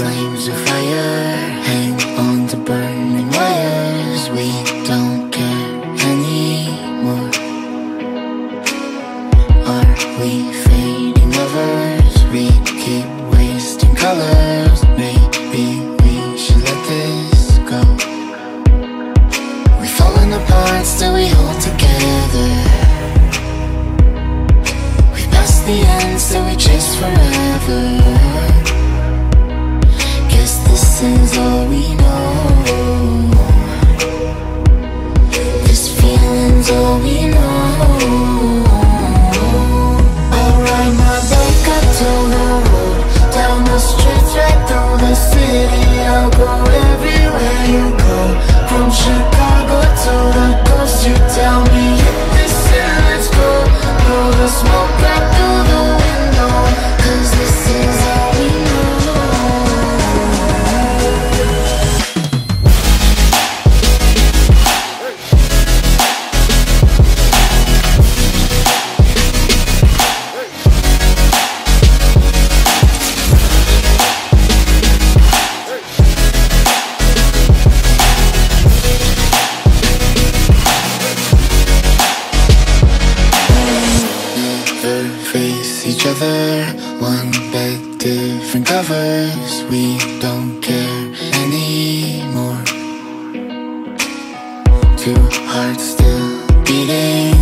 flames of fire Hang on to burning wires. We don't care anymore. Are we fading lovers? We keep wasting colors. Maybe we should let this go. We're falling apart still each other. One bed, different covers. We don't care anymore. Two hearts still beating.